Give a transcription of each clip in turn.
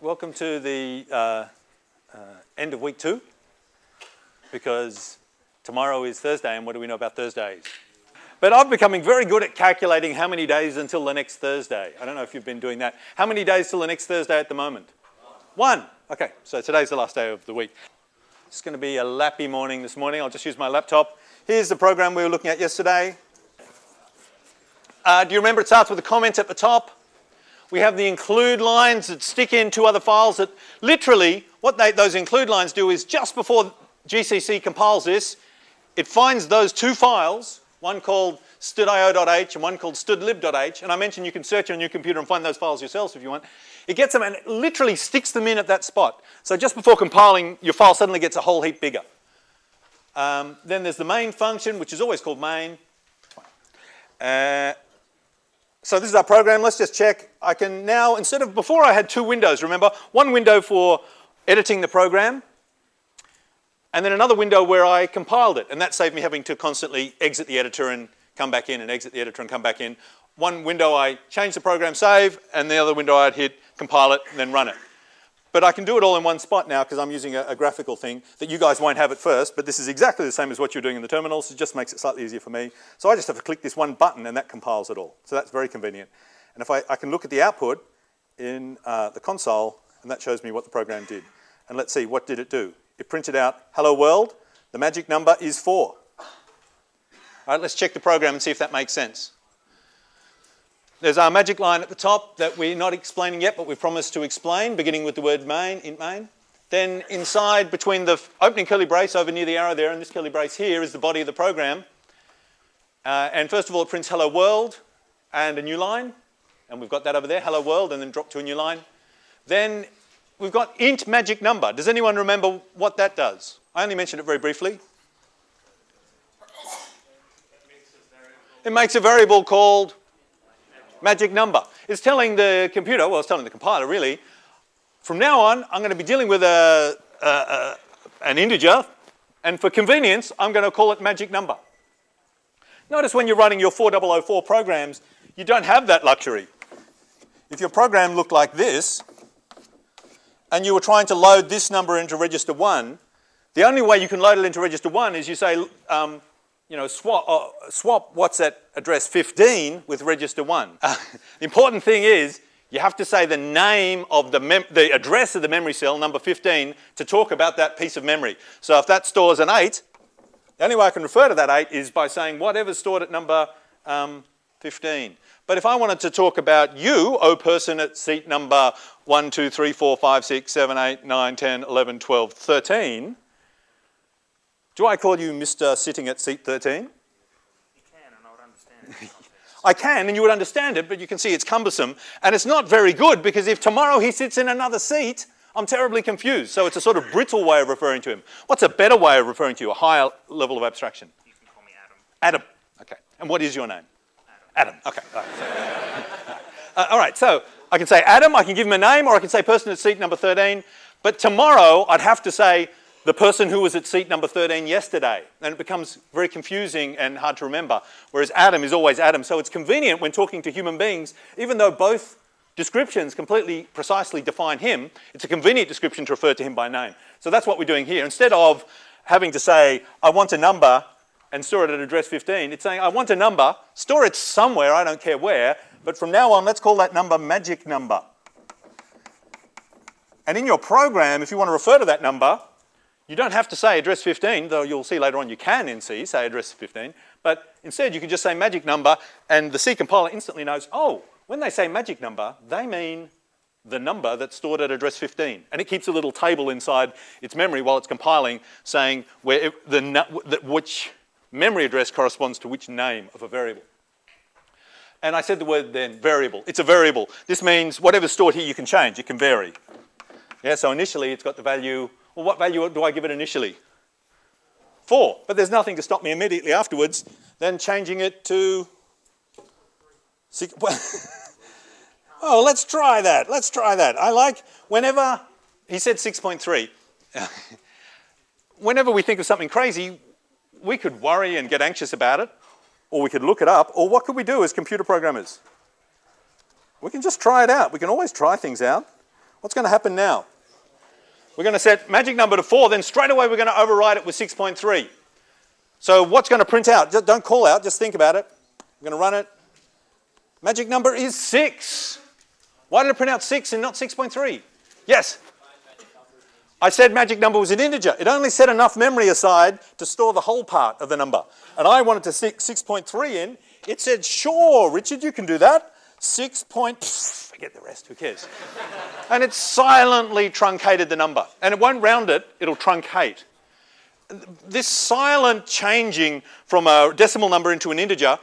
Welcome to the uh, uh, end of week two because tomorrow is Thursday, and what do we know about Thursdays? But I'm becoming very good at calculating how many days until the next Thursday. I don't know if you've been doing that. How many days till the next Thursday at the moment? One. Okay, so today's the last day of the week. It's going to be a lappy morning this morning. I'll just use my laptop. Here's the program we were looking at yesterday. Uh, do you remember it starts with a comment at the top? We have the include lines that stick in two other files that literally what they, those include lines do is just before GCC compiles this, it finds those two files, one called stdio.h and one called stdlib.h, and I mentioned you can search on your computer and find those files yourselves if you want. It gets them and it literally sticks them in at that spot. So just before compiling, your file suddenly gets a whole heap bigger. Um, then there's the main function, which is always called main. Uh, so this is our program. Let's just check. I can now, instead of, before I had two windows, remember, one window for editing the program, and then another window where I compiled it. And that saved me having to constantly exit the editor and come back in and exit the editor and come back in. One window I change the program, save, and the other window I'd hit compile it and then run it. But I can do it all in one spot now because I'm using a, a, graphical thing that you guys won't have at first, but this is exactly the same as what you're doing in the terminal, so it just makes it slightly easier for me. So I just have to click this one button and that compiles it all. So that's very convenient. And if I, I can look at the output in uh, the console, and that shows me what the program did. And let's see, what did it do? It printed out, hello world, the magic number is four. All right, let's check the program and see if that makes sense. There's our magic line at the top that we're not explaining yet, but we promised to explain, beginning with the word main, int main. Then inside, between the opening curly brace over near the arrow there and this curly brace here is the body of the program. Uh, and first of all, it prints hello world and a new line. And we've got that over there, hello world, and then drop to a new line. Then we've got int magic number. Does anyone remember what that does? I only mentioned it very briefly. It makes a variable called magic number. It's telling the computer, well, it's telling the compiler really, from now on, I'm going to be dealing with a, a, a, an integer, and for convenience, I'm going to call it magic number. Notice when you're running your 4004 programs, you don't have that luxury. If your program looked like this, and you were trying to load this number into register 1, the only way you can load it into register 1 is you say, um, you know, swap, uh, swap what's at address 15 with register 1. Uh, the important thing is you have to say the name of the, the address of the memory cell, number 15, to talk about that piece of memory. So if that stores an 8, the only way I can refer to that 8 is by saying whatever's stored at number um, 15. But if I wanted to talk about you, O person at seat number 1, 2, 3, 4, 5, 6, 7, 8, 9, 10, 11, 12, 13, do I call you Mr. Sitting at seat 13? You can, and I would understand it. I can, and you would understand it, but you can see it's cumbersome. And it's not very good because if tomorrow he sits in another seat, I'm terribly confused. So it's a sort of brittle way of referring to him. What's a better way of referring to you, a higher level of abstraction? You can call me Adam. Adam. Okay. And what is your name? Adam. Okay. All right. uh, all right. So I can say Adam, I can give him a name, or I can say person at seat number 13. But tomorrow I'd have to say the person who was at seat number 13 yesterday. And it becomes very confusing and hard to remember. Whereas Adam is always Adam. So it's convenient when talking to human beings, even though both descriptions completely precisely define him, it's a convenient description to refer to him by name. So that's what we're doing here. Instead of having to say, I want a number and store it at address 15, it's saying, I want a number, store it somewhere, I don't care where, but from now on, let's call that number magic number. And in your program, if you want to refer to that number, you don't have to say address 15, though you'll see later on you can in C say address 15, but instead you can just say magic number and the C compiler instantly knows, oh, when they say magic number, they mean the number that's stored at address 15. And it keeps a little table inside its memory while it's compiling saying where it, the, which memory address corresponds to which name of a variable. And I said the word then, variable. It's a variable. This means whatever's stored here you can change, it can vary. Yeah, so initially it's got the value well, what value do I give it initially? 4. But there's nothing to stop me immediately afterwards then changing it to... six. Oh, let's try that. Let's try that. I like whenever he said 6.3. whenever we think of something crazy, we could worry and get anxious about it, or we could look it up, or what could we do as computer programmers? We can just try it out. We can always try things out. What's going to happen now? We're going to set magic number to 4, then straight away we're going to override it with 6.3. So what's going to print out? Just don't call out, just think about it. I'm going to run it. Magic number is 6. Why did it print out 6 and not 6.3? Yes? I said magic number was an integer. It only set enough memory aside to store the whole part of the number. And I wanted to stick 6.3 in. It said, sure, Richard, you can do that. 6 point, forget the rest, who cares? and it silently truncated the number. And it won't round it, it'll truncate. This silent changing from a decimal number into an integer,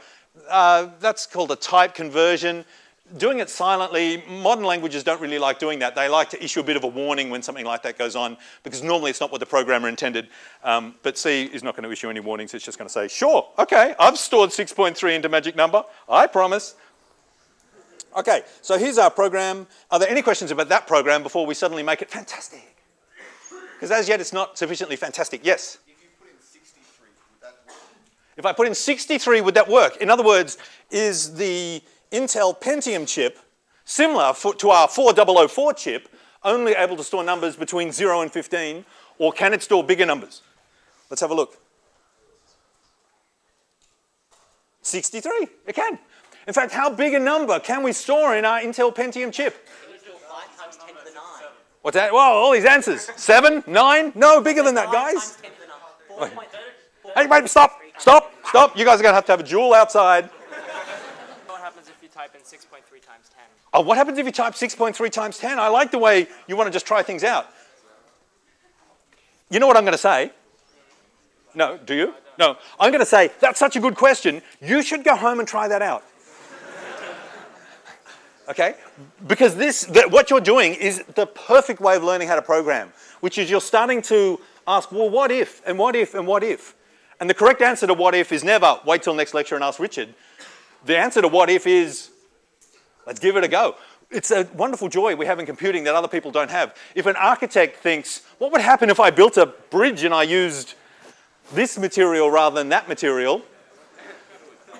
uh, that's called a type conversion doing it silently, modern languages don't really like doing that. They like to issue a bit of a warning when something like that goes on because normally it's not what the programmer intended. Um, but C is not going to issue any warnings. It's just going to say, sure, okay, I've stored 6.3 into magic number. I promise. Okay, so here's our program. Are there any questions about that program before we suddenly make it fantastic? Because as yet it's not sufficiently fantastic. Yes? If you put in 63, would that work? If I put in 63, would that work? In other words, is the Intel Pentium chip, similar to our 4004 chip, only able to store numbers between 0 and 15, or can it store bigger numbers? Let's have a look. 63, it can. In fact, how big a number can we store in our Intel Pentium chip? times 10 to the 9. What's that? Well, all these answers. Seven, nine? No, bigger than that, guys. times 10 to the 9. 4.3. Hey, wait, stop, stop, stop. You guys are going to have to have a duel outside. What happens if you type in 6.3 times 10? Oh, what happens if you type 6.3 times 10? I like the way you want to just try things out. You know what I'm going to say? No, do you? No. I'm going to say, that's such a good question. You should go home and try that out. okay? Because this, what you're doing is the perfect way of learning how to program, which is you're starting to ask, well, what if, and what if, and what if? And the correct answer to what if is never wait till next lecture and ask Richard. The answer to what if is let's give it a go. It's a wonderful joy we have in computing that other people don't have. If an architect thinks, what would happen if I built a bridge and I used this material rather than that material?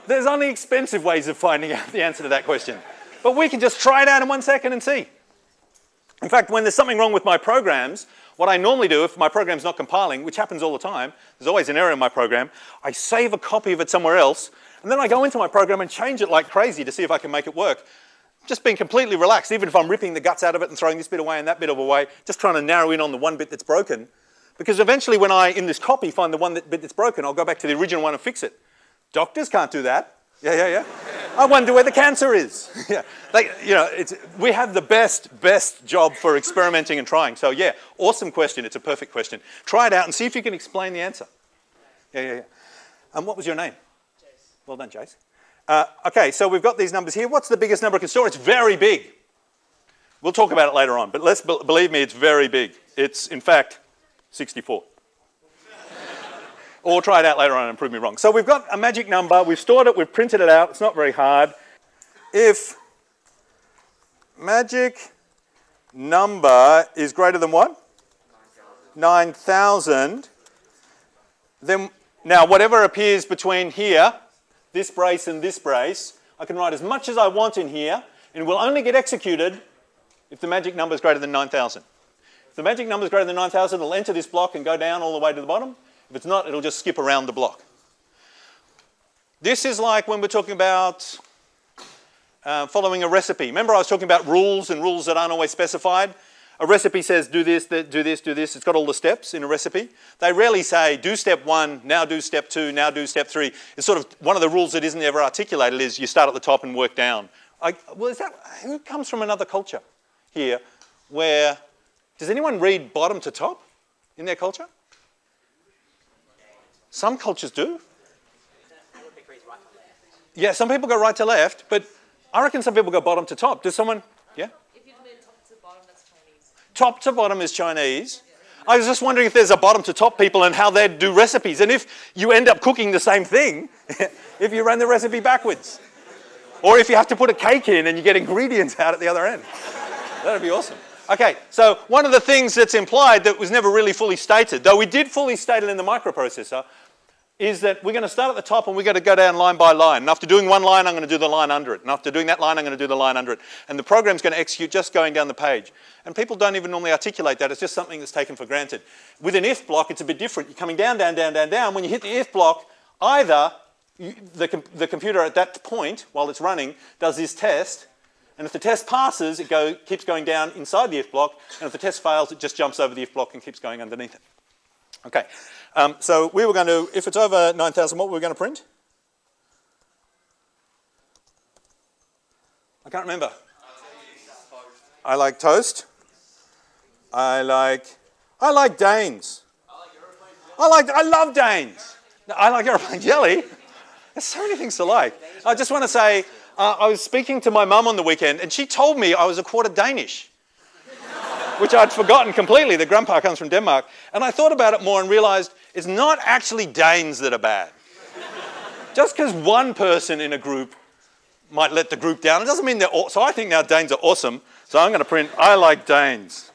There's only expensive ways of finding out the answer to that question. But we can just try it out in one second and see. In fact, when there's something wrong with my programs, what I normally do if my program's not compiling, which happens all the time, there's always an error in my program, I save a copy of it somewhere else, and then I go into my program and change it like crazy to see if I can make it work. Just being completely relaxed, even if I'm ripping the guts out of it and throwing this bit away and that bit away, just trying to narrow in on the one bit that's broken. Because eventually when I, in this copy, find the one that, bit that's broken, I'll go back to the original one and fix it. Doctors can't do that. Yeah, yeah, yeah. I wonder where the cancer is. yeah, like, you know, it's, we have the best, best job for experimenting and trying. So yeah, awesome question. It's a perfect question. Try it out and see if you can explain the answer. Yeah, yeah, yeah. And what was your name? Well done, Jace. Uh, okay, so we've got these numbers here. What's the biggest number it can store? It's very big. We'll talk about it later on, but let's be- believe me, it's very big. It's, in fact, 64. or try it out later on and prove me wrong. So we've got a magic number. We've stored it. We've printed it out. It's not very hard. If magic number is greater than what? 9,000. Then, now whatever appears between here this brace and this brace, I can write as much as I want in here, and it will only get executed if the magic number is greater than 9,000. If the magic number is greater than 9,000, it'll enter this block and go down all the way to the bottom. If it's not, it'll just skip around the block. This is like when we're talking about uh, following a recipe. Remember I was talking about rules and rules that aren't always specified? A recipe says do this, do this, do this. It's got all the steps in a recipe. They rarely say do step one, now do step two, now do step three. It's sort of one of the rules that isn't ever articulated is you start at the top and work down. I, well, is that who comes from another culture here where does anyone read bottom to top in their culture? Some cultures do. Yeah, some people go right to left, but I reckon some people go bottom to top. Does someone? Yeah. If you do top to bottom, that's Chinese. Top to bottom is Chinese. I was just wondering if there's a bottom to top people and how they'd do recipes, and if you end up cooking the same thing if you run the recipe backwards. Or if you have to put a cake in and you get ingredients out at the other end. That'd be awesome. Okay, so one of the things that's implied that was never really fully stated, though we did fully state it in the microprocessor, is that we're going to start at the top and we're going to go down line by line. And after doing one line, I'm going to do the line under it. And after doing that line, I'm going to do the line under it. And the program's going to execute just going down the page. And people don't even normally articulate that. It's just something that's taken for granted. With an if block, it's a bit different. You're coming down, down, down, down, down. When you hit the if block, either you, the, com the computer at that point, while it's running, does this test. And if the test passes, it go, keeps going down inside the if block. And if the test fails, it just jumps over the if block and keeps going underneath it. Okay. Um, so we were going to, if it's over 9,000, what were we going to print? I can't remember. I like toast. I like, I like Danes. I like, I love Danes. I like aeroplane jelly. There's so many things to like. I just want to say, uh, I was speaking to my mum on the weekend, and she told me I was a quarter Danish which I'd forgotten completely that grandpa comes from Denmark. And I thought about it more and realized it's not actually Danes that are bad. Just because one person in a group might let the group down, it doesn't mean they're all, so I think now Danes are awesome. So I'm going to print I like Danes.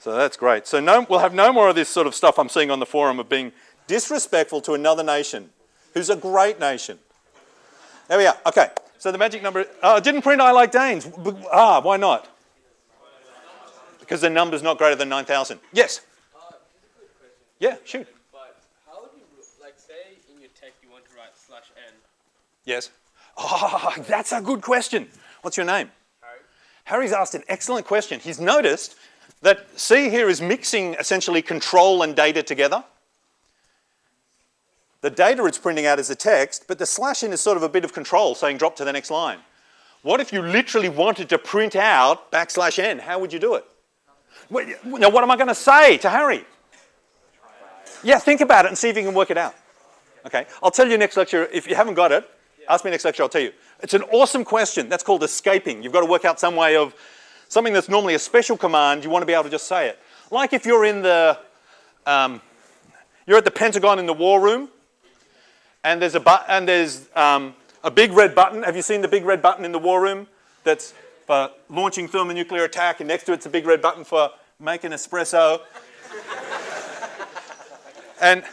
So that's great. So no, we'll have no more of this sort of stuff I'm seeing on the forum of being disrespectful to another nation who's a great nation. There we are. Okay. So the magic number. Oh, didn't print I like Danes. Ah, why not? Because the number's not greater than 9,000. Yes? Uh, yeah, shoot. But how would you, like, say in your text you want to write slash n? Yes. Oh, that's a good question. What's your name? Harry. Harry's asked an excellent question. He's noticed that C here is mixing essentially control and data together. The data it's printing out is the text, but the slash n is sort of a bit of control, saying drop to the next line. What if you literally wanted to print out backslash n? How would you do it? Now, what am I going to say to Harry? Yeah, think about it and see if you can work it out. Okay, I'll tell you next lecture. If you haven't got it, ask me next lecture, I'll tell you. It's an awesome question. That's called escaping. You've got to work out some way of something that's normally a special command, you want to be able to just say it. Like if you're in the, um, you're at the Pentagon in the war room, and there's a, and there's, um, a big red button. Have you seen the big red button in the war room? That's for launching thermonuclear attack, and next to it's a big red button for making espresso. and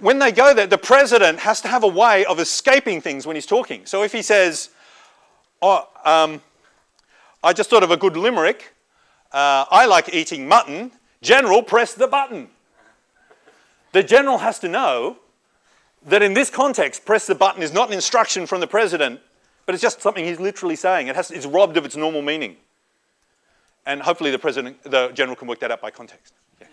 when they go there, the president has to have a way of escaping things when he's talking. So if he says, oh, um, I just thought of a good limerick, uh, I like eating mutton, general, press the button. The general has to know that in this context, press the button is not an instruction from the president, but it's just something he's literally saying. It has, it's robbed of its normal meaning. And hopefully the president, the general can work that out by context. Yeah.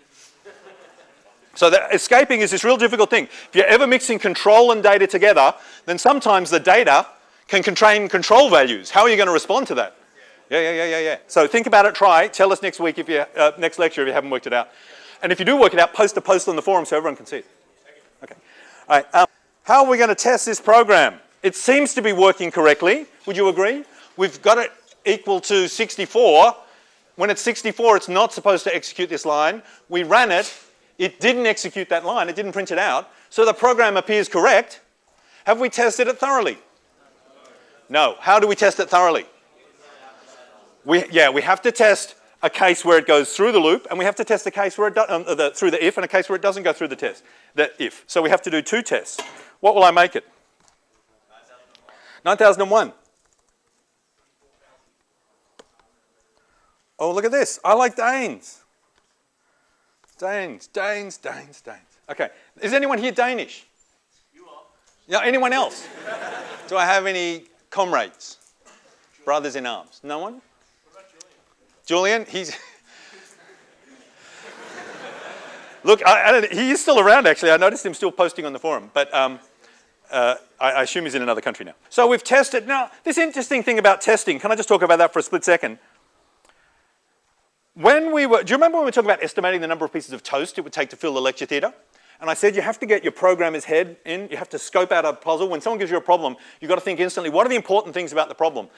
so escaping is this real difficult thing. If you're ever mixing control and data together, then sometimes the data can contain control values. How are you going to respond to that? Yeah, yeah, yeah, yeah, yeah. So think about it, try. Tell us next week if you, uh, next lecture if you haven't worked it out. And if you do work it out, post a post on the forum so everyone can see it. Okay. All right. Um, how are we going to test this program? It seems to be working correctly. Would you agree? We've got it equal to 64. When it's 64, it's not supposed to execute this line. We ran it. It didn't execute that line. It didn't print it out. So the program appears correct. Have we tested it thoroughly? No. How do we test it thoroughly? We, yeah, we have to test a case where it goes through the loop, and we have to test a case where it does, um, the, through the if, and a case where it doesn't go through the test, the if. So we have to do two tests. What will I make it? 9001. Oh, look at this. I like Danes. Danes, Danes, Danes, Danes. Okay. Is anyone here Danish? You are. Yeah, anyone else? Do I have any comrades? Brothers in arms? No one? Julian? Julian, he's. Look, I, I he is still around actually. I noticed him still posting on the forum. But um, uh, I, I, assume he's in another country now. So we've tested. Now, this interesting thing about testing, can I just talk about that for a split second? When we were, do you remember when we were talking about estimating the number of pieces of toast it would take to fill the lecture theatre? And I said you have to get your programmer's head in, you have to scope out a puzzle. When someone gives you a problem, you've got to think instantly, what are the important things about the problem?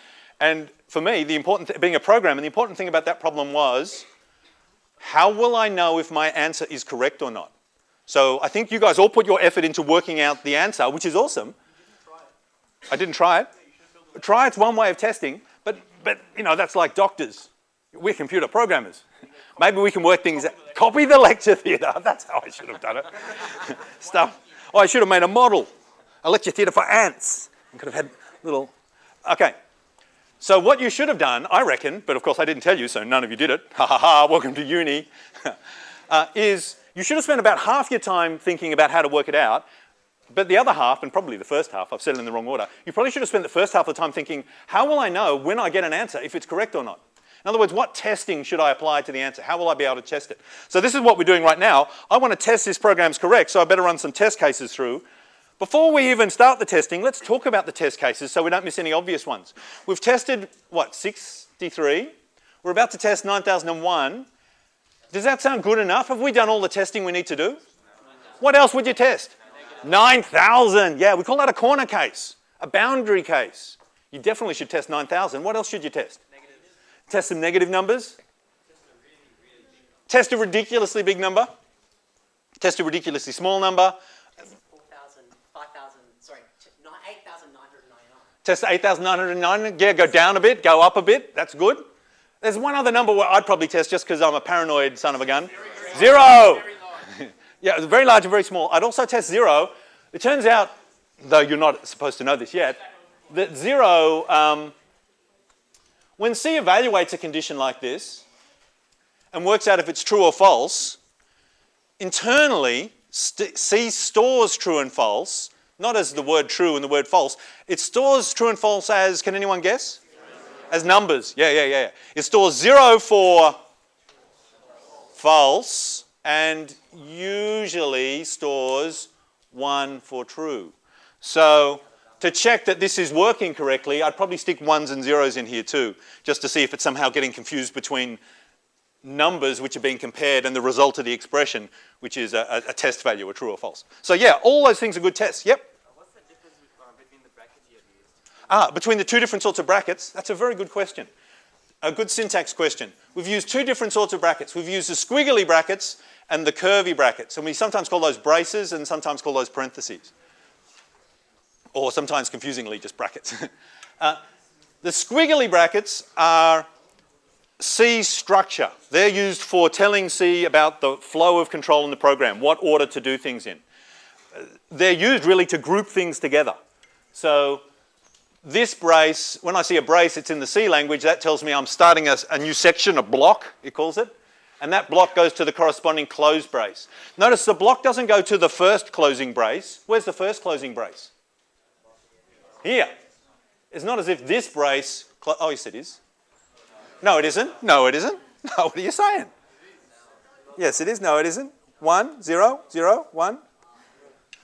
And for me, the important th- being a programmer, the important thing about that problem was, how will I know if my answer is correct or not? So I think you guys all put your effort into working out the answer, which is awesome. I didn't try it. try it's one way of testing, but, but you know, that's like doctors. We're computer programmers. Maybe we can work things out. Copy the lecture theatre. That's how I should have done it. Stuff. Oh, I should have made a model. A lecture theatre for ants. I could have had little. Okay. So what you should have done, I reckon, but of course I didn't tell you, so none of you did it. Ha ha ha, welcome to uni. uh, is you should have spent about half your time thinking about how to work it out, but the other half, and probably the first half, I've said it in the wrong order, you probably should have spent the first half of the time thinking, how will I know when I get an answer if it's correct or not? In other words, what testing should I apply to the answer? How will I be able to test it? So this is what we're doing right now. I want to test this program's correct, so I better run some test cases through. Before we even start the testing, let's talk about the test cases so we don't miss any obvious ones. We've tested, what, 63? We're about to test 9001. Does that sound good enough? Have we done all the testing we need to do? What else would you test? 9,000. Yeah, we call that a corner case, a boundary case. You definitely should test 9,000. What else should you test? Test some negative numbers. Test a ridiculously big number. Test a ridiculously small number. 4,000, 5,000, sorry, 8,999. Test 8,909. Yeah, go down a bit, go up a bit. That's good. There's one other number where I'd probably test just because I'm a paranoid son of a gun. Zero. yeah, very large and very small. I'd also test zero. It turns out, though you're not supposed to know this yet, that zero, um, when C evaluates a condition like this and works out if it's true or false, internally, st- C stores true and false, not as the word true and the word false. It stores true and false as, can anyone guess? As numbers. Yeah, yeah, yeah. It stores zero for false and usually stores one for true. So to check that this is working correctly, I'd probably stick ones and zeros in here too, just to see if it's somehow getting confused between numbers which are being compared and the result of the expression, which is a, a test value, a true or false. So yeah, all those things are good tests. Yep. What's the difference with, uh, between the brackets you have used? Ah, between the two different sorts of brackets, that's a very good question. A good syntax question. We've used two different sorts of brackets. We've used the squiggly brackets and the curvy brackets, and we sometimes call those braces and sometimes call those parentheses. Or sometimes confusingly just brackets. uh, the squiggly brackets are C structure. They're used for telling C about the flow of control in the program, what order to do things in. Uh, They're used really to group things together. So this brace, when I see a brace, it's in the C language, that tells me I'm starting a, a new section, a block, it calls it. And that block goes to the corresponding closed brace. Notice the block doesn't go to the first closing brace. Where's the first closing brace? Here. It's not as if this brace, oh yes it is. No it isn't. No it isn't. No, what are you saying? Yes it is. No it isn't. One, zero, zero, one.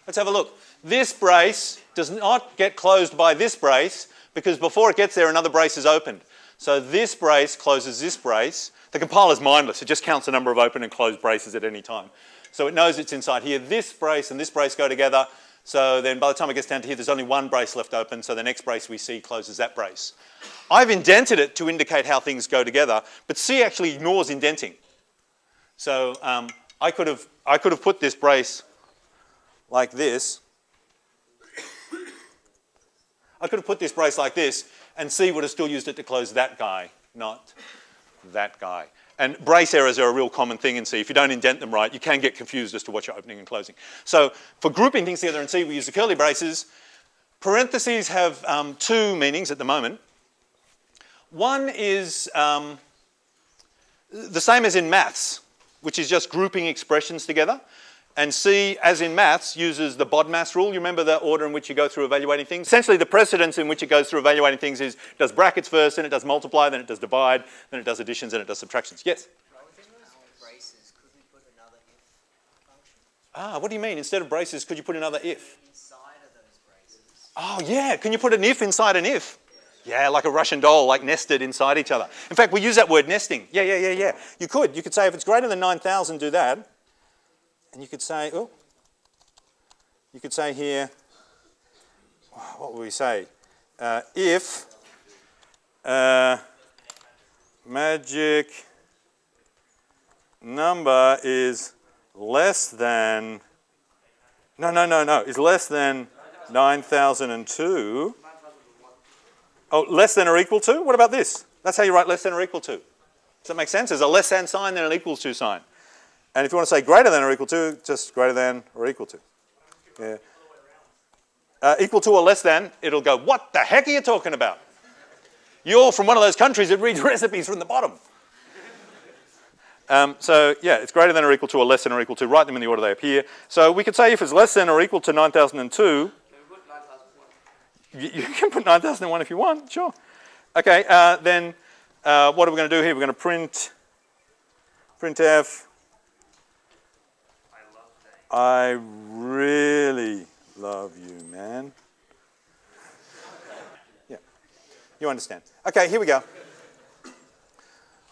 Let's have a look. This brace does not get closed by this brace because before it gets there, another brace is opened. So this brace closes this brace. The compiler's mindless. It just counts the number of open and closed braces at any time. So it knows it's inside here. This brace and this brace go together. So then by the time it gets down to here, there's only one brace left open. So the next brace we see closes that brace. I've indented it to indicate how things go together, but C actually ignores indenting. So um, I, could have, I could have put this brace like this. I could have put this brace like this, and C would have still used it to close that guy, not that guy. And brace errors are a real common thing in C. If you don't indent them right, you can get confused as to what you're opening and closing. So for grouping things together in C, we use the curly braces. Parentheses have um, two meanings at the moment. One is um, the same as in maths, which is just grouping expressions together. And C, as in maths, uses the BODMAS rule. You remember the order in which you go through evaluating things? Essentially, the precedence in which it goes through evaluating things is does brackets first, then it does multiply, then it does divide, then it does additions, then it does subtractions. Yes? braces, Ah, what do you mean? Instead of braces, could you put another if? Oh, yeah. Can you put an if inside an if? Yeah, like a Russian doll, like nested inside each other. In fact, we use that word nesting. Yeah, yeah, yeah, yeah. You could. You could say if it's greater than 9,000, do that. And you could say, oh, you could say here, what would we say? Uh, if uh, magic number is less than, no, no, no, no, is less than 9002. Oh, less than or equal to? What about this? That's how you write less than or equal to. Does that make sense? There's a less than sign, then an equals to sign. And if you want to say greater than or equal to, just greater than or equal to. Yeah. Uh, equal to or less than, it'll go, what the heck are you talking about? You're from one of those countries that reads recipes from the bottom. Um, so yeah, it's greater than or equal to or less than or equal to. Write them in the order they appear. So we could say if it's less than or equal to 9002, you, you can put 9001 if you want, sure. Okay, uh, then uh, what are we going to do here? We're going to print printf. I really love you, man. Yeah, you understand. Okay, here we go.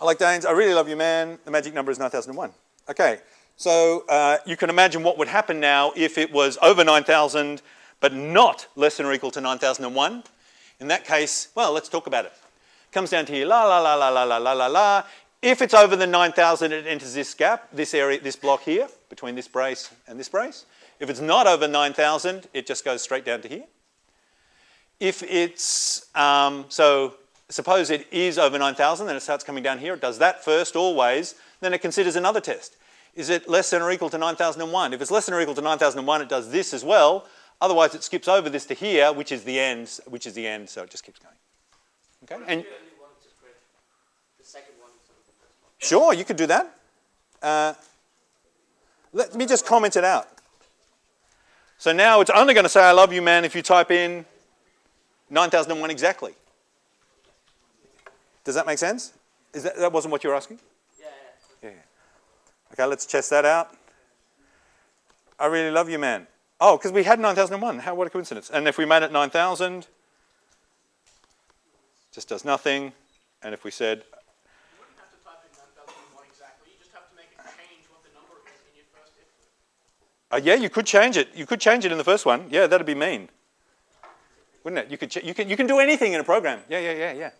I like Danes. I really love you, man. The magic number is 9001. Okay, so uh, you can imagine what would happen now if it was over 9000 but not less than or equal to 9001. In that case, well, let's talk about it. Comes down to here, la, la, la, la, la, la, la, la, la. If it's over the 9,000, it enters this gap, this area, this block here, between this brace and this brace. If it's not over 9,000, it just goes straight down to here. If it's, um, so suppose it is over 9,000, then it starts coming down here. It does that first always, then it considers another test. Is it less than or equal to 9001? If it's less than or equal to 9001, it does this as well. Otherwise, it skips over this to here, which is the end, which is the end, so it just keeps going. Okay? And sure, you could do that. Uh, let me just comment it out. So now it's only going to say I love you, man, if you type in 9001 exactly. Does that make sense? Is that, that wasn't what you were asking? Yeah, yeah. Yeah. Okay, let's test that out. I really love you, man. Oh, because we had 9001. How, what a coincidence. And if we made it 9000, just does nothing. And if we said, You wouldn't have to type in 9001 exactly, you just have to make it change what the number is in your first if. Uh, yeah, you could change it. You could change it in the first one. Yeah, that'd be mean. Wouldn't it? You, could ch- you, can, you can do anything in a program. Yeah, yeah, yeah, yeah.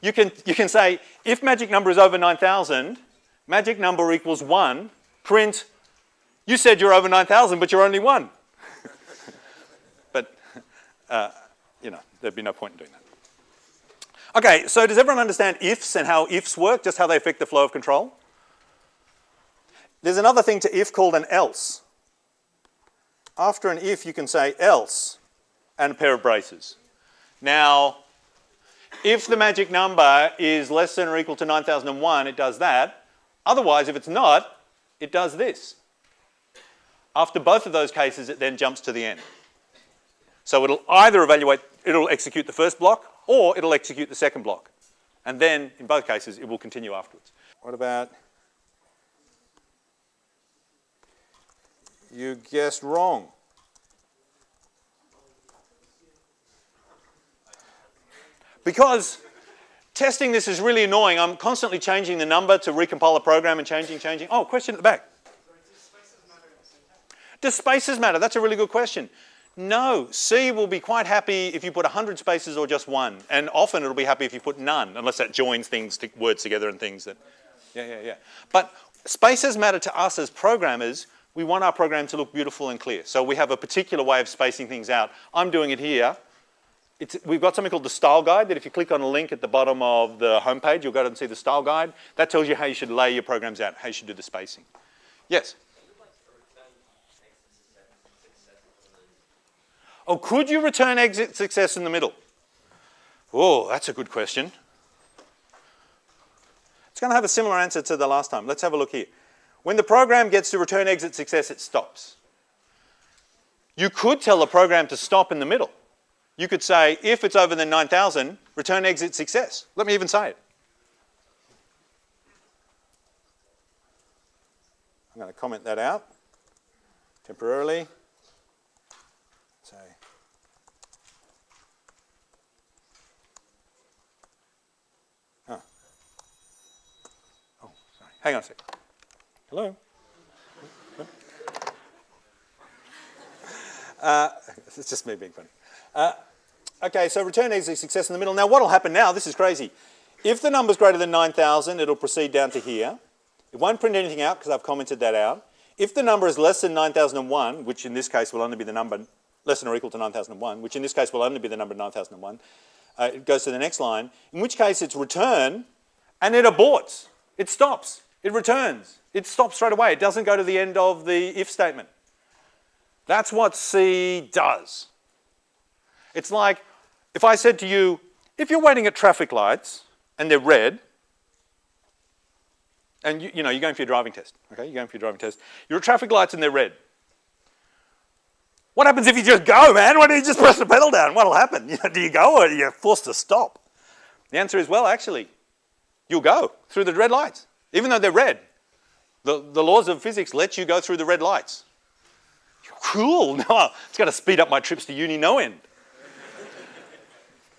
You can, you can say, if magic number is over 9,000, magic number equals 1, print, you said you're over 9,000, but you're only 1. but, uh, you know, there'd be no point in doing that. Okay, so does everyone understand ifs and how ifs work, just how they affect the flow of control? There's another thing to if called an else. After an if, you can say else and a pair of braces. Now, if the magic number is less than or equal to 9001, it does that. Otherwise, if it's not, it does this. After both of those cases, it then jumps to the end. So it'll either evaluate, it'll execute the first block, or it'll execute the second block. And then, in both cases, it will continue afterwards. What about, you guessed wrong. Because testing this is really annoying. I'm constantly changing the number to recompile the program and changing, changing. Oh, question at the back. Do spaces matter? That's a really good question. No, C will be quite happy if you put 100 spaces or just one. And often it'll be happy if you put none, unless that joins things, to, words together and things that, yeah, yeah, yeah. But spaces matter to us as programmers. We want our program to look beautiful and clear. So we have a particular way of spacing things out. I'm doing it here. It's, we've got something called the style guide that if you click on a link at the bottom of the homepage, you'll go and see the style guide. That tells you how you should lay your programs out, how you should do the spacing. Yes? Oh, could you return exit success in the middle? Oh, that's a good question. It's going to have a similar answer to the last time. Let's have a look here. When the program gets to return exit success, it stops. You could tell the program to stop in the middle. You could say, if it's over the 9,000, return exit success. Let me even say it. I'm going to comment that out temporarily. Oh. Sorry. Hang on a sec. Hello? Uh, it's just me being funny. Uh, okay, so return exit success in the middle. Now, what will happen now? This is crazy. If the number's greater than 9,000, it'll proceed down to here. It won't print anything out because I've commented that out. If the number is less than 9001, which in this case will only be the number less than or equal to 9001, which in this case will only be the number 9001, uh, it goes to the next line, in which case it's return and it aborts. It stops. It returns. It stops straight away. It doesn't go to the end of the if statement. That's what C does. It's like if I said to you, if you're waiting at traffic lights and they're red, and you, you know, you're going for your driving test, okay? You're going for your driving test. You're at traffic lights and they're red. What happens if you just go, man? Why don't you just press the pedal down? What'll happen? Do you go or are you forced to stop? The answer is, well, actually, you'll go through the red lights, even though they're red. The, the laws of physics let you go through the red lights. Cool. No, it's going to speed up my trips to uni no end.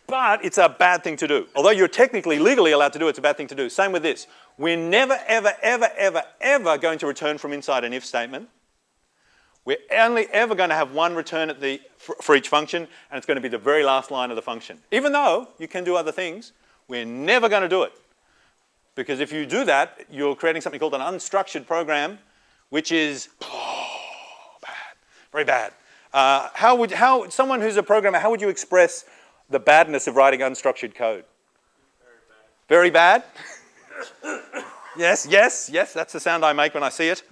But it's a bad thing to do. Although you're technically legally allowed to do it, it's a bad thing to do. Same with this. We're never, ever, ever, ever, ever going to return from inside an if statement. We're only ever going to have one return at the, for, for each function, and it's going to be the very last line of the function. Even though you can do other things, we're never going to do it. Because if you do that, you're creating something called an unstructured program, which is oh, bad, very bad. Uh, how would how someone who's a programmer, how would you express the badness of writing unstructured code? Very bad. Very bad? yes, yes, yes. That's the sound I make when I see it.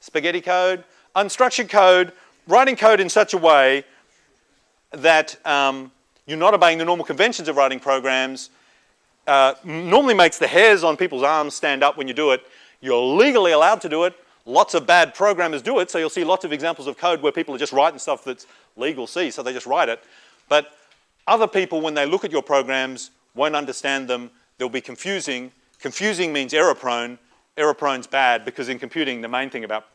Spaghetti code, unstructured code, writing code in such a way that um, you're not obeying the normal conventions of writing programs uh, normally makes the hairs on people's arms stand up when you do it. You're legally allowed to do it. Lots of bad programmers do it, so you'll see lots of examples of code where people are just writing stuff that's legal C, so they just write it. But other people, when they look at your programs, won't understand them. They'll be confusing. Confusing means error prone. Error prone's bad because in computing, the main thing about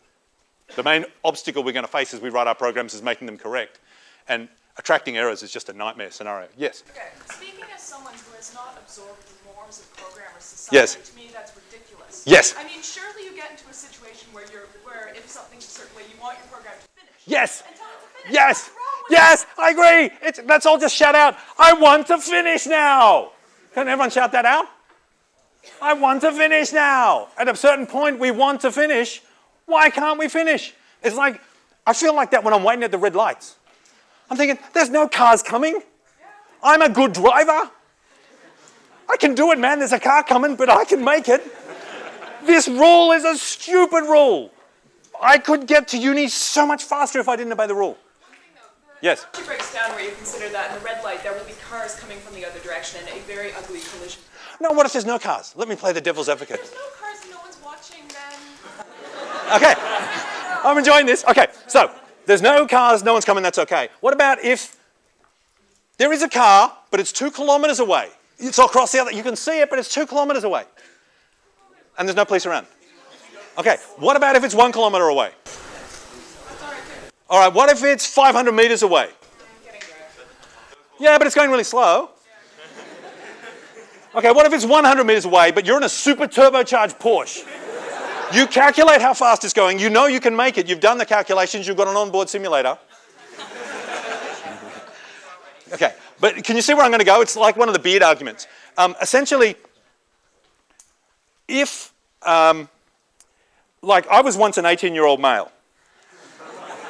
the main obstacle we're going to face as we write our programs is making them correct. And attracting errors is just a nightmare scenario. Yes? Okay, speaking as someone who has not absorbed the norms of programmer society, Yes. to me that's ridiculous. Yes. I mean, surely you get into a situation where you're, where if something's a certain way, you want your program to finish. Yes. And tell it to finish. Yes. What's wrong with Yes, I agree. It's, let's all just shout out, I want to finish now. Can everyone shout that out? I want to finish now. At a certain point, we want to finish. Why can't we finish? It's like, I feel like that when I'm waiting at the red lights. I'm thinking, there's no cars coming. I'm a good driver. I can do it, man. There's a car coming, but I can make it. This rule is a stupid rule. I could get to uni so much faster if I didn't obey the rule. Yes. It breaks down where you consider that in the red light there will be cars coming from the other direction and a very ugly collision. No, what if there's no cars? Let me play the devil's advocate. There's no cars and no one's watching then. Okay. I'm enjoying this. Okay, so there's no cars, no one's coming, that's okay. What about if there is a car, but it's two kilometers away? It's across the other, you can see it, but it's two kilometers away. And there's no police around. Okay, what about if it's one kilometer away? All right, what if it's 500 meters away? Yeah, but it's going really slow. Okay, what if it's 100 meters away, but you're in a super turbocharged Porsche? You calculate how fast it's going. You know you can make it. You've done the calculations. You've got an onboard simulator. Okay, but can you see where I'm going to go? It's like one of the beard arguments. Um, essentially, if, um, like, I was once an 18 year old male.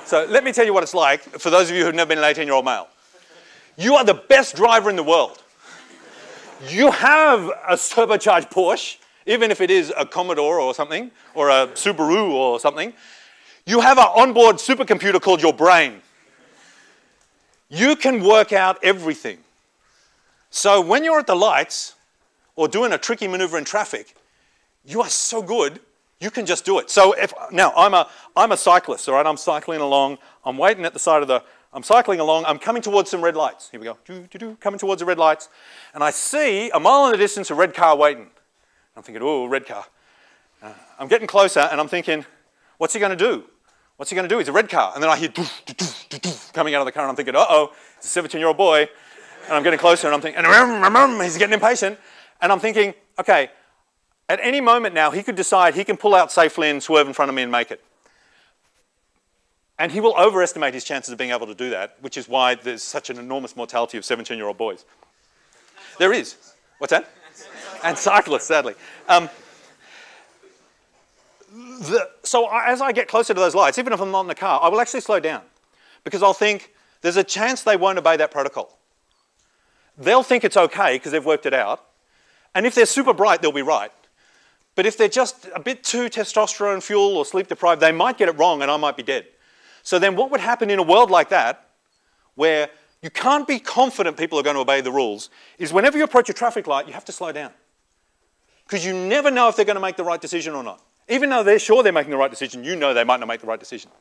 So let me tell you what it's like for those of you who've never been an 18 year old male. You are the best driver in the world. You have a turbocharged Porsche, even if it is a Commodore or something, or a Subaru or something. You have an onboard supercomputer called your brain. You can work out everything. So when you're at the lights or doing a tricky maneuver in traffic, you are so good, you can just do it. So if now I'm a I'm a cyclist, all right, I'm cycling along, I'm waiting at the side of the I'm cycling along, I'm coming towards some red lights. Here we go. Doo, doo, doo, coming towards the red lights. And I see a mile in the distance a red car waiting. I'm thinking, oh, red car. Uh, I'm getting closer and I'm thinking, what's he going to do? What's he going to do? He's a red car. And then I hear doof, doof, doof, coming out of the car and I'm thinking, uh-oh, it's a 17 year old boy. And I'm getting closer and I'm thinking, and rum, rum, rum, he's getting impatient. And I'm thinking, okay, at any moment now, he could decide he can pull out safely and swerve in front of me and make it. And he will overestimate his chances of being able to do that, which is why there's such an enormous mortality of 17 year old boys. There is. What's that? And cyclists, sadly. Um, the, so I, as I get closer to those lights, even if I'm not in the car, I will actually slow down because I'll think there's a chance they won't obey that protocol. they'll think it's okay because they've worked it out. And if they're super bright, they'll be right. But if they're just a bit too testosterone fuel or sleep deprived, they might get it wrong and I might be dead. So then what would happen in a world like that, where you can't be confident people are going to obey the rules, is whenever you approach a traffic light, you have to slow down. Because you never know if they're going to make the right decision or not. Even though they're sure they're making the right decision, you know they might not make the right decision.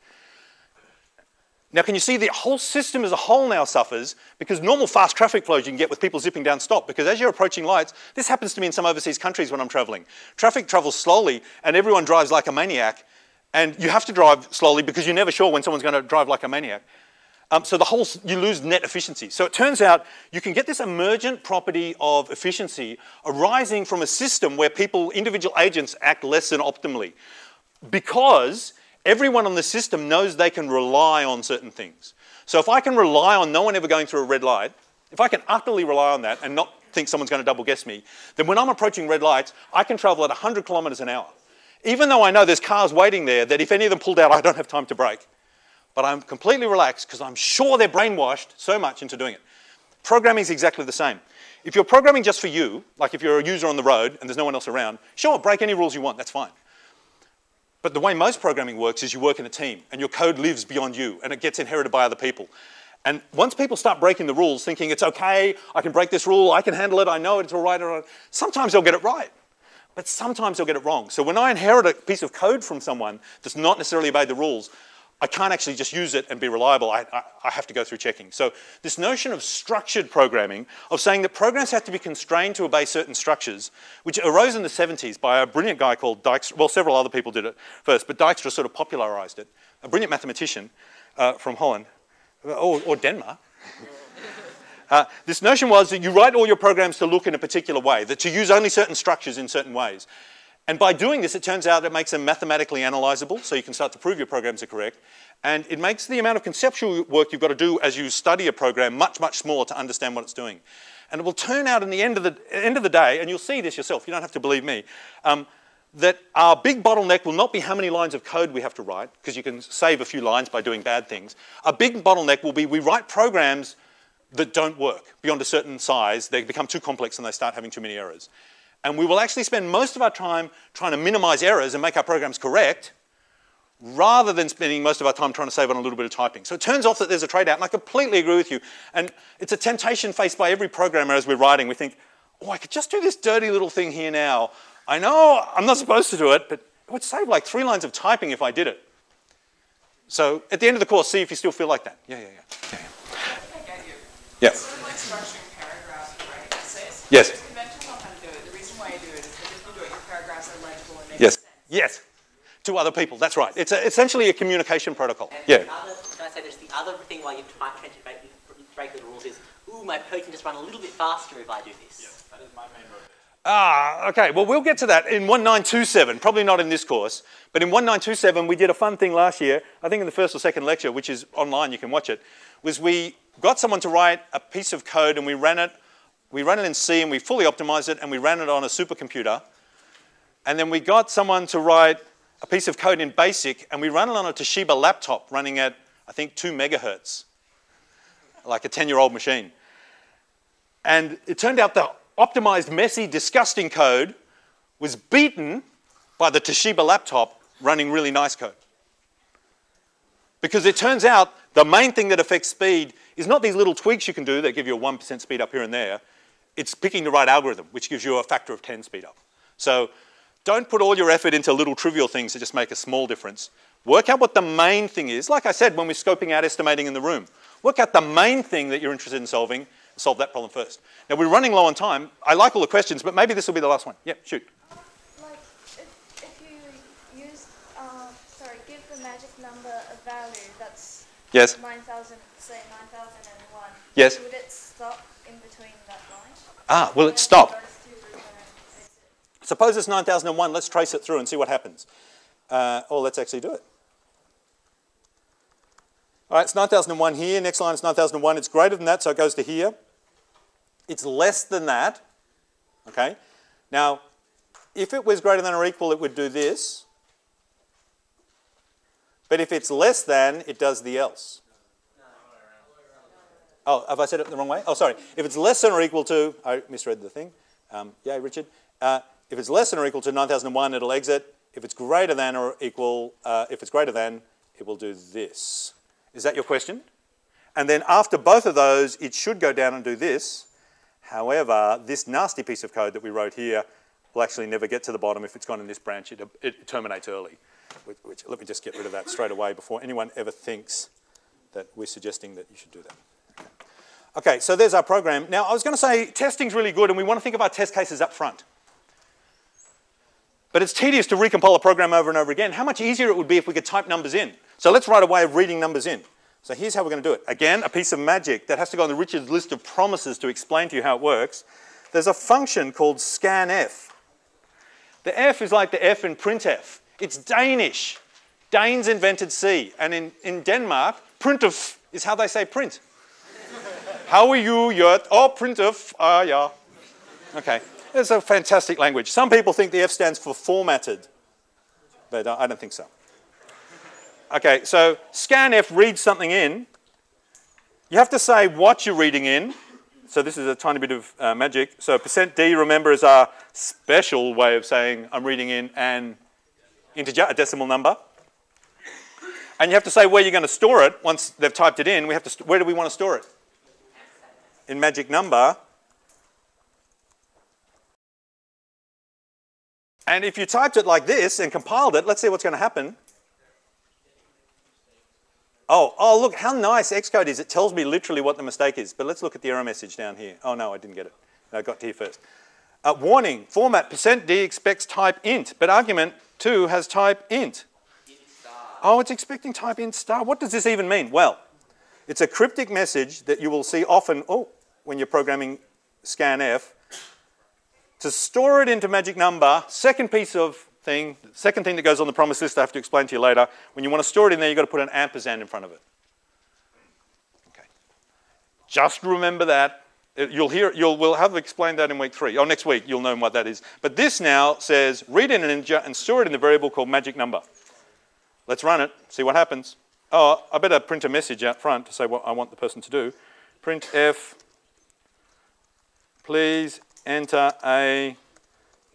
Now, can you see the whole system as a whole now suffers because normal fast traffic flows you can get with people zipping down stop because as you're approaching lights, this happens to me in some overseas countries when I'm traveling. Traffic travels slowly and everyone drives like a maniac and you have to drive slowly because you're never sure when someone's going to drive like a maniac. Um, so the whole, you lose net efficiency. So it turns out you can get this emergent property of efficiency arising from a system where people, individual agents, act less than optimally because everyone on the system knows they can rely on certain things. So if I can rely on no one ever going through a red light, if I can utterly rely on that and not think someone's going to double guess me, then when I'm approaching red lights, I can travel at 100 kilometres an hour. Even though I know there's cars waiting there that if any of them pulled out, I don't have time to brake. But I'm completely relaxed because I'm sure they're brainwashed so much into doing it. Programming is exactly the same. If you're programming just for you, like if you're a user on the road and there's no one else around, sure, break any rules you want, that's fine. But the way most programming works is you work in a team and your code lives beyond you and it gets inherited by other people. And once people start breaking the rules, thinking it's okay, I can break this rule, I can handle it, I know it, it's all right, sometimes they'll get it right. But sometimes they'll get it wrong. So when I inherit a piece of code from someone that's not necessarily obeyed the rules, I can't actually just use it and be reliable. I, I, I, have to go through checking. So this notion of structured programming, of saying that programs have to be constrained to obey certain structures, which arose in the 70s by a brilliant guy called Dijkstra. Well, several other people did it first, but Dijkstra sort of popularized it. A brilliant mathematician uh, from Holland, or, or Denmark. Uh, this notion was that you write all your programs to look in a particular way, that to use only certain structures in certain ways. And by doing this, it turns out it makes them mathematically analyzable, so you can start to prove your programs are correct. And it makes the amount of conceptual work you've got to do as you study a program much, much smaller to understand what it's doing. And it will turn out in the end of the, end of the day, and you'll see this yourself, you don't have to believe me, um, that our big bottleneck will not be how many lines of code we have to write, because you can save a few lines by doing bad things. A big bottleneck will be we write programs that don't work beyond a certain size. They become too complex and they start having too many errors. And we will actually spend most of our time trying to minimize errors and make our programs correct rather than spending most of our time trying to save on a little bit of typing. So it turns off that there's a trade-out, and I completely agree with you. And it's a temptation faced by every programmer as we're writing. We think, oh, I could just do this dirty little thing here now. I know I'm not supposed to do it, but it would save like three lines of typing if I did it. So at the end of the course, see if you still feel like that. Yeah, yeah, yeah. Yeah. yeah. Sort of like structuring paragraphs, right? Essays. Yes. Yes. Yes. To other people. That's right. It's a, essentially a communication protocol. And yeah. Other, can I say this? The other thing why you try to break, break the rules is, ooh, my code can just run a little bit faster if I do this. Yes, that is my main motive. Ah, okay. Well, we'll get to that in 1927. Probably not in this course, but in 1927 we did a fun thing last year. I think in the first or second lecture, which is online, you can watch it. Was we got someone to write a piece of code and we ran it. We ran it in C and we fully optimized it and we ran it on a supercomputer and then we got someone to write a piece of code in BASIC, and we ran it on a Toshiba laptop running at, I think, 2 megahertz, like a 10-year-old machine. And it turned out the optimized, messy, disgusting code was beaten by the Toshiba laptop running really nice code. Because it turns out the main thing that affects speed is not these little tweaks you can do that give you a 1% speed up here and there. It's picking the right algorithm, which gives you a factor of 10 speed up. So don't put all your effort into little trivial things that just make a small difference. Work out what the main thing is. Like I said, when we're scoping out estimating in the room, work out the main thing that you're interested in solving, solve that problem first. Now, we're running low on time. I like all the questions, but maybe this will be the last one. Yeah, shoot. Like, if, if you use, uh, sorry, give the magic number a value that's yes. 9,000, say 9,001. Yes. Would it stop in between that line? Ah, will it stop? Suppose it's 9001, let's trace it through and see what happens. Uh, or let's actually do it. All right, it's 9001 here. Next line is 9001. It's greater than that, so it goes to here. It's less than that. Okay? Now, if it was greater than or equal, it would do this. But if it's less than, it does the else. Oh, have I said it the wrong way? Oh, sorry. If it's less than or equal to, I misread the thing. Um, yeah, Richard. Uh, if it's less than or equal to 9001, it'll exit. If it's greater than or equal, uh, if it's greater than, it will do this. Is that your question? And then after both of those, it should go down and do this. However, this nasty piece of code that we wrote here will actually never get to the bottom if it's gone in this branch. It, it terminates early. Which, which, let me just get rid of that straight away before anyone ever thinks that we're suggesting that you should do that. Okay, so there's our program. Now, I was going to say testing's really good, and we want to think of our test cases up front. But it's tedious to recompile a program over and over again. How much easier it would be if we could type numbers in. So let's write a way of reading numbers in. So here's how we're going to do it. Again, a piece of magic that has to go on the Richard's list of promises to explain to you how it works. There's a function called scanf. The F is like the F in printf. It's Danish. Danes invented C. And in, in Denmark, printf is how they say print. how are you, yet? Oh, printf. Ah, yeah. Okay. It's a fantastic language. Some people think the F stands for formatted, but I don't think so. Okay, so scanf reads something in. You have to say what you're reading in. So this is a tiny bit of uh, magic. So percent %d, remember, is our special way of saying I'm reading in an integer, a decimal number. And you have to say where you're going to store it once they've typed it in. We have to where do we want to store it? In magic number. And if you typed it like this and compiled it, let's see what's going to happen. Oh, oh, look how nice Xcode is. It tells me literally what the mistake is. But let's look at the error message down here. Oh, no, I didn't get it. I got to here first. Uh, warning, format percent %d expects type int, but argument 2 has type int. Oh, it's expecting type int star. What does this even mean? Well, it's a cryptic message that you will see often oh, when you're programming scanf to store it into magic number, second piece of thing, second thing that goes on the promise list I have to explain to you later, when you want to store it in there, you've got to put an ampersand in front of it. Okay. Just remember that. Uh, you'll hear, you'll, we'll have explained that in week three. Oh, next week, you'll know what that is. But this now says, read in an integer and store it in the variable called magic number. Let's run it, see what happens. Oh, I better print a message out front to say what I want the person to do. Print f, please enter a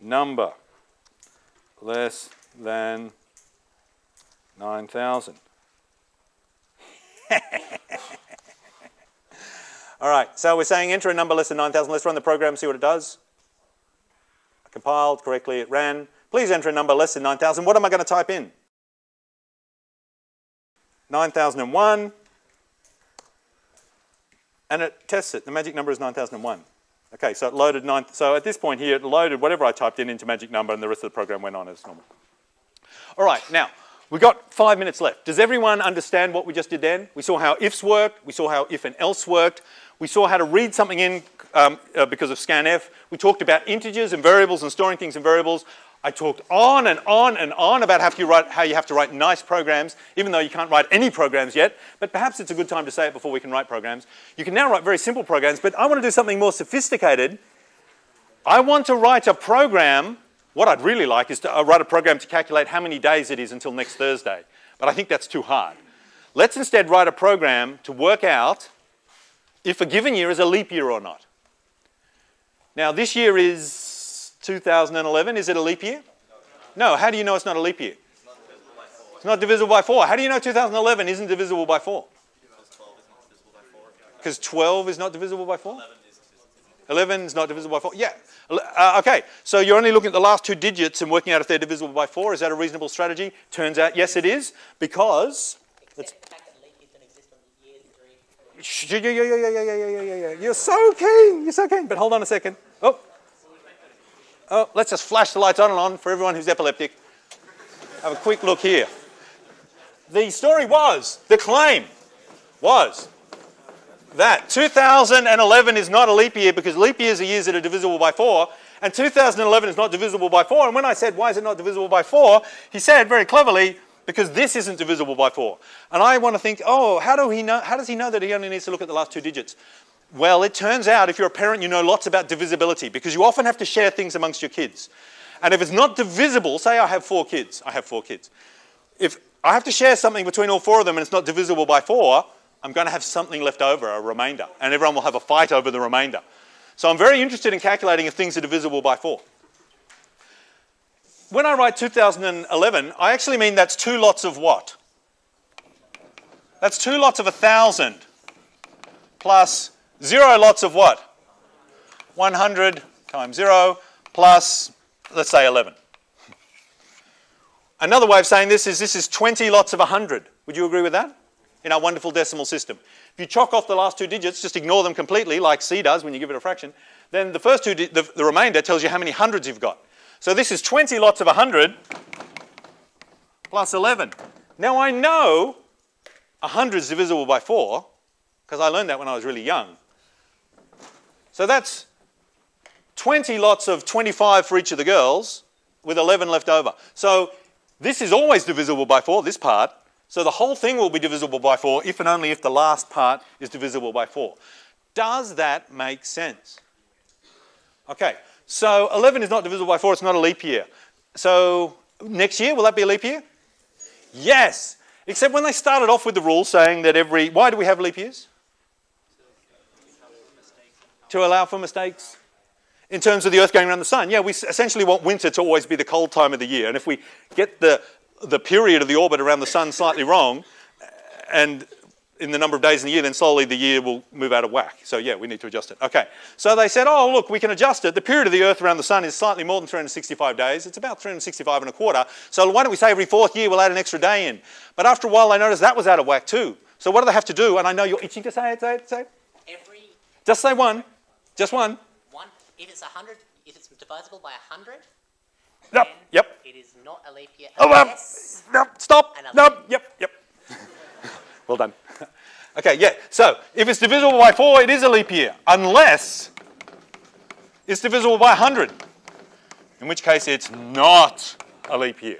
number less than 9,000. All right, so we're saying enter a number less than 9,000. Let's run the program, see what it does. I compiled correctly, it ran. Please enter a number less than 9,000. What am I going to type in? 9001. And it tests it. The magic number is 9001. Okay, so it loaded nine. So at this point here, it loaded whatever I typed in into magic number, and the rest of the program went on as normal. All right, now we've got five minutes left. Does everyone understand what we just did then? We saw how ifs worked. We saw how if and else worked. We saw how to read something in um, uh, because of scanf. We talked about integers and variables and storing things in variables. I talked on and on and on about how you, write, how you have to write nice programs, even though you can't write any programs yet. But perhaps it's a good time to say it before we can write programs. You can now write very simple programs, but I want to do something more sophisticated. I want to write a program. What I'd really like is to uh, write a program to calculate how many days it is until next Thursday. But I think that's too hard. Let's instead write a program to work out if a given year is a leap year or not. Now, this year is 2011, is it a leap year? No, how do you know it's not a leap year? It's not divisible by 4. How do you know 2011 isn't divisible by 4? Because 12 is not divisible by 4? 11 is not divisible by 4? Yeah. Uh, okay, so you're only looking at the last two digits and working out if they're divisible by 4. Is that a reasonable strategy? Turns out, yes, it is, because... Yeah, yeah, yeah, yeah, yeah, yeah, yeah, yeah. You're so keen. You're so keen. But hold on a second. Oh, Oh, let's just flash the lights on and on for everyone who's epileptic. Have a quick look here. The story was, the claim was that 2011 is not a leap year because leap years are years that are divisible by 4, and 2011 is not divisible by 4. And when I said, why is it not divisible by 4, he said very cleverly, because this isn't divisible by 4. And I want to think, oh, how, do he know, how does he know that he only needs to look at the last two digits? Well, it turns out if you're a parent, you know lots about divisibility because you often have to share things amongst your kids. And if it's not divisible, say I have four kids, I have four kids. If I have to share something between all four of them and it's not divisible by four, I'm going to have something left over, a remainder, and everyone will have a fight over the remainder. So I'm very interested in calculating if things are divisible by 4. When I write 2011, I actually mean that's two lots of what? That's two lots of 1,000 plus zero lots of what? 100 times 0 plus, let's say, 11. Another way of saying this is this is 20 lots of 100. Would you agree with that? In our wonderful decimal system. If you chalk off the last two digits, just ignore them completely, like C does when you give it a fraction, then the first two, the, the remainder tells you how many hundreds you've got. So this is 20 lots of 100 plus 11. Now I know 100 is divisible by 4 because I learned that when I was really young. So that's 20 lots of 25 for each of the girls with 11 left over. So this is always divisible by 4, this part. So the whole thing will be divisible by 4 if and only if the last part is divisible by 4. Does that make sense? Okay, so 11 is not divisible by 4, it's not a leap year. So next year, will that be a leap year? Yes, except when they started off with the rule saying that every, why do we have leap years? To allow for mistakes in terms of the Earth going around the sun. Yeah, we essentially want winter to always be the cold time of the year. And if we get the, the period of the orbit around the sun slightly wrong, and in the number of days in the year, then slowly the year will move out of whack. So yeah, we need to adjust it. Okay, so they said, oh look, we can adjust it. The period of the Earth around the Sun is slightly more than 365 days. It's about 365 and a quarter. So why don't we say every fourth year we'll add an extra day in? But after a while, they noticed that was out of whack too. So what do they have to do? And I know you're itching to say it, say it, say it. Every Just say one. Just one. one, if it's a hundred, if it's divisible by a hundred, Yep. it is not a leap year Oh, um, Nope. Stop. A Yep. Yep. well done. Okay, yeah. So if it's divisible by 4, it is a leap year, unless it's divisible by 100, in which case it's not a leap year.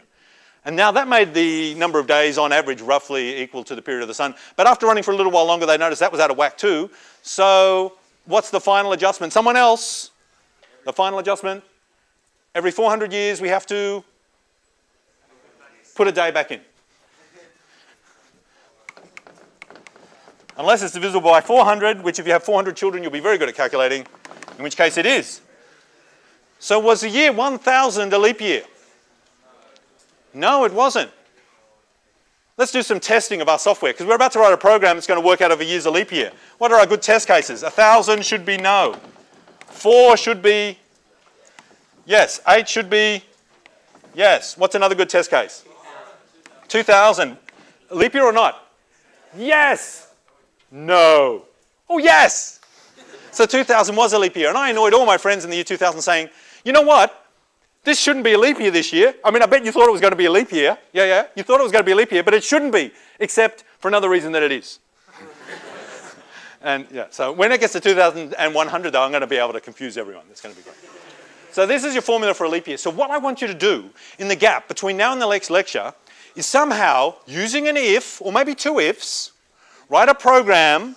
And now that made the number of days on average roughly equal to the period of the sun. But after running for a little while longer, they noticed that was out of whack too. So what's the final adjustment? Someone else? The final adjustment? Every 400 years, we have to put a day back in. Unless it's divisible by 400, which if you have 400 children, you'll be very good at calculating, in which case it is. So was the year 1000 a leap year? No, it wasn't. Let's do some testing of our software, because we're about to write a program that's going to work out if a year's a leap year. What are our good test cases? A 1000 should be no. 4 should be yes. 8 should be yes. What's another good test case? 2000. Leap year or not? Yes. No. Oh, yes. So 2000 was a leap year. And I annoyed all my friends in the year 2000 saying, you know what? This shouldn't be a leap year this year. I mean, I bet you thought it was going to be a leap year. Yeah, yeah. You thought it was going to be a leap year, but it shouldn't be, except for another reason that it is. and yeah, so when it gets to 2100, though, I'm going to be able to confuse everyone. That's going to be great. So this is your formula for a leap year. So what I want you to do in the gap between now and the next lecture is somehow, using an if, or maybe two ifs, write a program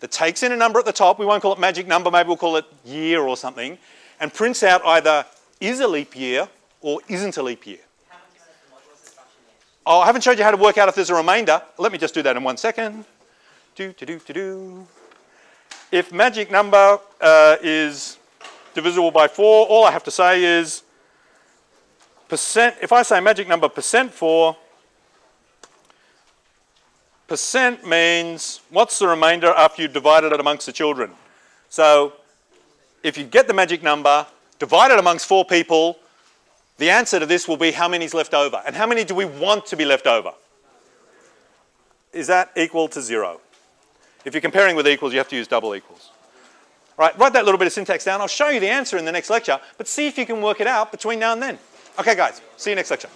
that takes in a number at the top, we won't call it magic number, maybe we'll call it year or something, and prints out either is a leap year or isn't a leap year. Oh, I haven't showed you how to work out if there's a remainder. Let me just do that in one second. Do, do, do, do, do. If magic number uh, is divisible by 4, all I have to say is percent, if I say magic number percent 4, percent means what's the remainder after you've divided it amongst the children? So if you get the magic number, divide it amongst four people, the answer to this will be how many is left over. And how many do we want to be left over? Is that equal to zero? If you're comparing with equals, you have to use double equals. All right, write that little bit of syntax down. I'll show you the answer in the next lecture, but see if you can work it out between now and then. Okay, guys, see you next lecture.